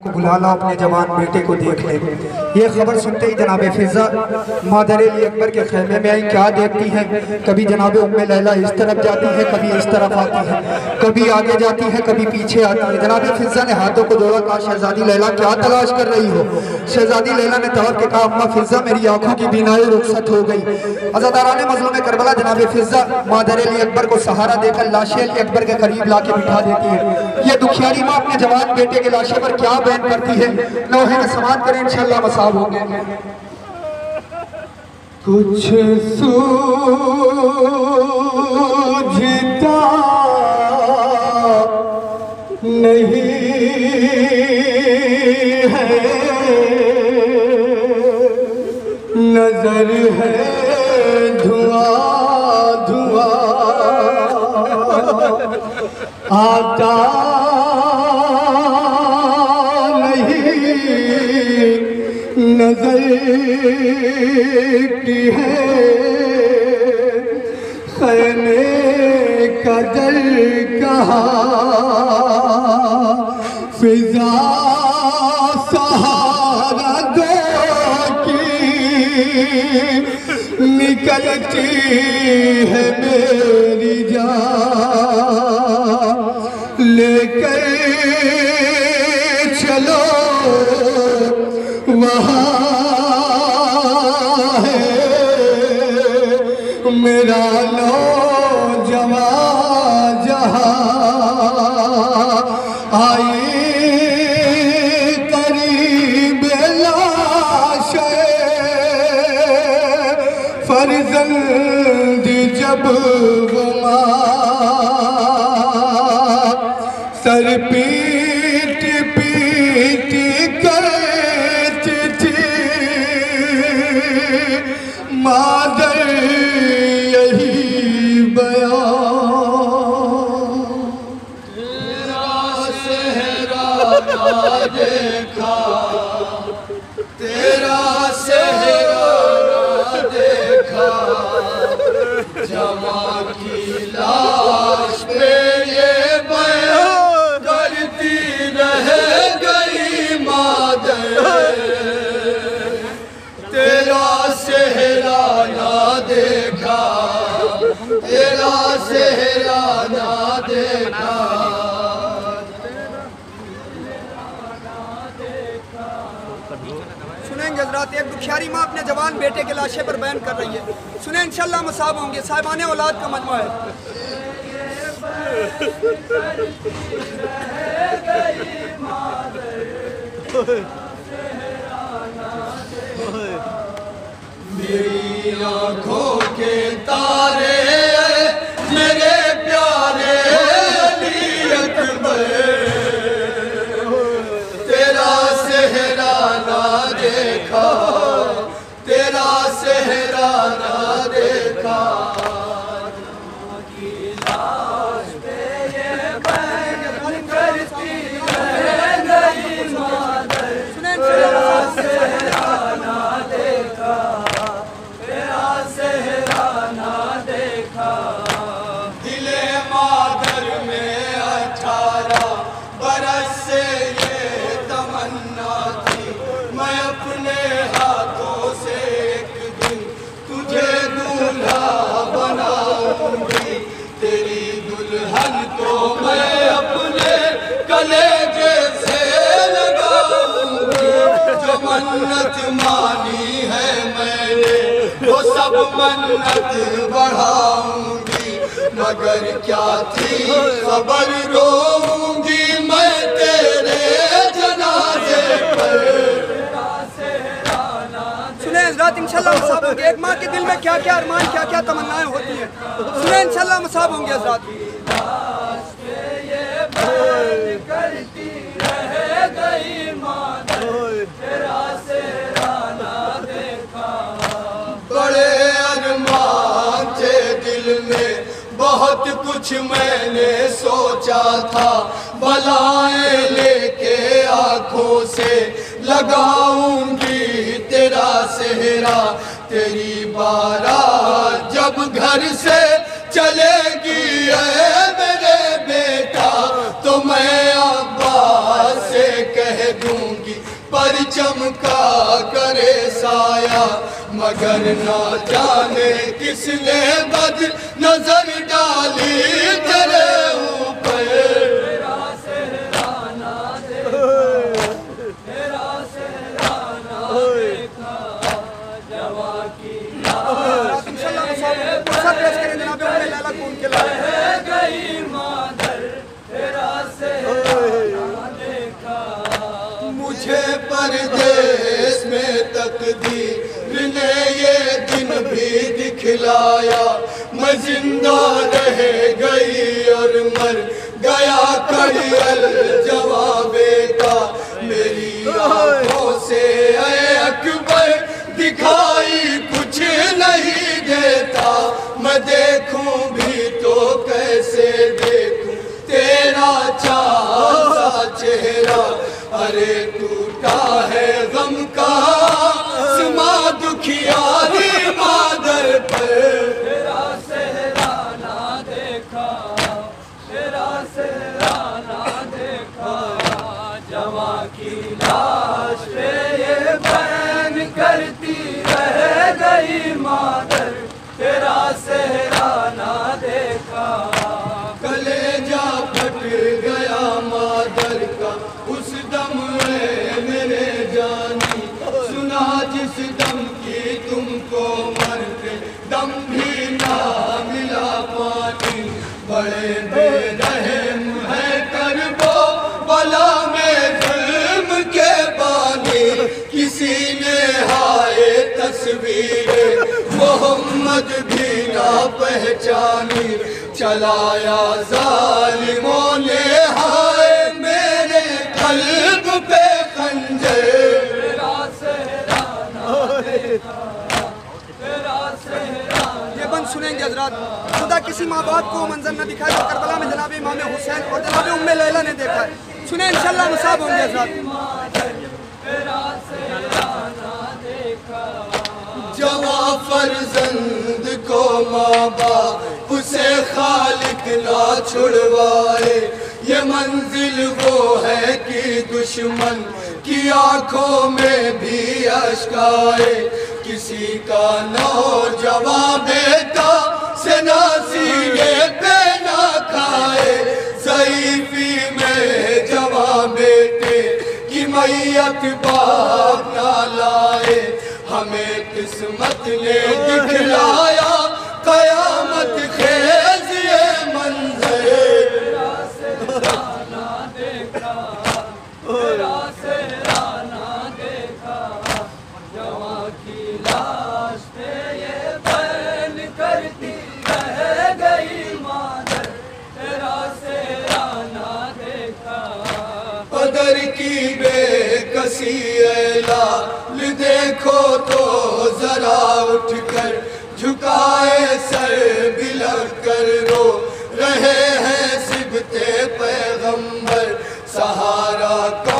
को बुला ला अपने जवान बेटे को देख ले। ये खबर सुनते ही जनाब फिजा मादर अकबर के खेमे में आई, क्या देखती है? कभी जनाब उम्मे लैला इस तरफ़ जाती है, कभी इस तरफ़ आती है। कभी आगे जाती है, कभी पीछे आती है। जनाब फिजा ने हाथों को जोड़ा, कहा, शहजादी लैला, क्या तलाश कर रही हो? शहजादी लैला ने तड़प के कहा, अम्मा फिजा मेरी आँखों की बीनाई रुखसत हो गई। अजादारान मजलूम करबला, जनाब फिजा मादर अकबर को सहारा देकर लाशे अली अकबर के करीब ला के बिठा देती है। ये दुखियारी माँ अपने जवान बेटे के लाशे पर क्या बयान करती है। लोहे का सवाल करें इंशाल्लाह मसाब गए। कुछ सूझता नहीं है। की है कहा फिजा सहारा दो की निकलती है मेरी जान। लेकर चलो फर्जंद जब वो माँ सर पीट पीट करती थी मादर यही बयान तेरा सेहरा ना देखा तेरा सेहरा ना देखा। सुनेंगे हजरात एक दुखियारी माँ अपने जवान बेटे के लाशे पर बयान कर रही है। सुने इंशाल्लाह मसाब होंगे साहिबान औलाद का मजमा है। आँखों के तारे मेरे प्यारे अकबर तेरा सेहरा ना देखा तेरा सेहरा ना मन्नत मानी है मैंने, वो सब मन्नत बढ़ाऊँगी। मगर क्या थी खबर रोऊँगी मैं तेरे जनाजे पर। इंशाल्लाह मसाब होंगे। एक माँ के दिल में क्या क्या अरमान क्या क्या तमन्नाएँ होती हैं। सुने, इंशाल्लाह मसाब होंगे हजरात कुछ मैंने सोचा था, बलाए लेके आँखों से लगाऊँगी तेरा सेहरा। तेरी बारा जब घर से चलेगी, ऐ चमका करे साया मगर ना जाने किसने बद नजर डाली तेरे तकदीर ने ये दिन भी दिखलाया। मैं ज़िंदा रह गई और मर गया कड़ियल जवाबे का। मेरी आँखों से ऐ अकबर दिखाई कुछ नहीं देता। मैं देखूँ भी तो कैसे देखूँ? तेरा सा चेहरा, अरे टूटा है गम का कलेजा फट गया मादर का, उस दम में मेरे जानी। सुना जिस दम की तुमको मरते दम भी ना मिला पानी। बड़े बेरहम है कर वो बला में जुल्म के बानी किसी ने हाय तस्वीर मोहम्मद भी ना पहचानी चलाया जालिमों ने हाय मेरे कल्ब पे खंजर। ये बंद सुनेंगे हजरात। खुदा किसी माँ बाप को मंजर न दिखाए जो करबला में जनाब इमाम हुसैन और जनाब उम्मे लैला ने देखा है। सुने इंशाल्लाह मुसाब होंगे हजरात। फर्जंद को माँ बाप उसे खालिक ना छुड़वाए। ये मंजिल वो है कि दुश्मन की आँखों में भी अशकाए। किसी का नौजवान बेटा से ना सीने पे ना खाए। जईफी में जवा बेटे की मैयत बाप ना लाए। हमें किस्मत ने दिखलाया कयामत खेज ये मंजर। की बेकसी जरा उठकर झुकाए सर बिलक कर रो रहे हैं सिबते पैगंबर सहारा कौन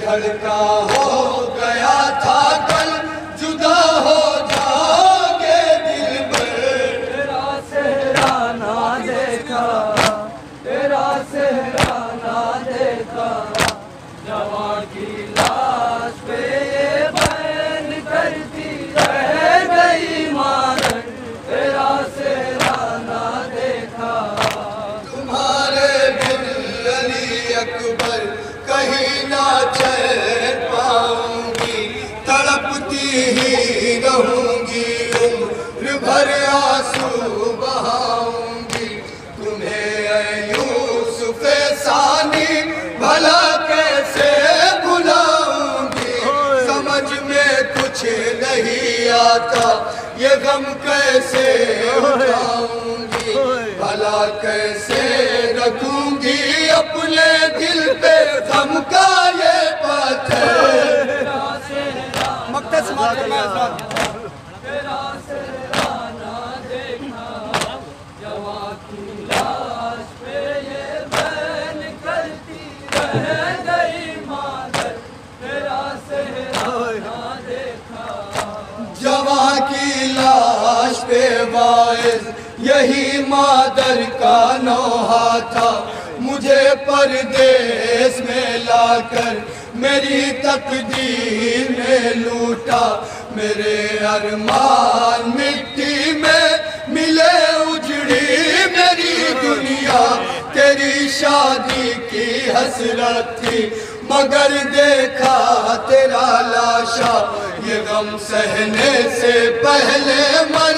धड़का हो गया था ही रहूँगी, उम्र भर आँसू बहाऊँगी। तुम्हें यूसुफ सानी भला कैसे भुलाऊँगी समझ में कुछ नहीं आता, ये गम कैसे उठाऊँगी? भला कैसे रखूँगी अपने दिल पे गम का ये नौहा था। मुझे परदेश में लाकर मेरी तकदीर में लूटा। मेरे अरमान मिट्टी में मिले उजड़ी मेरी दुनिया। तेरी शादी की हसरत थी, मगर देखा तेरा लाशा। ये गम सहने से पहले मर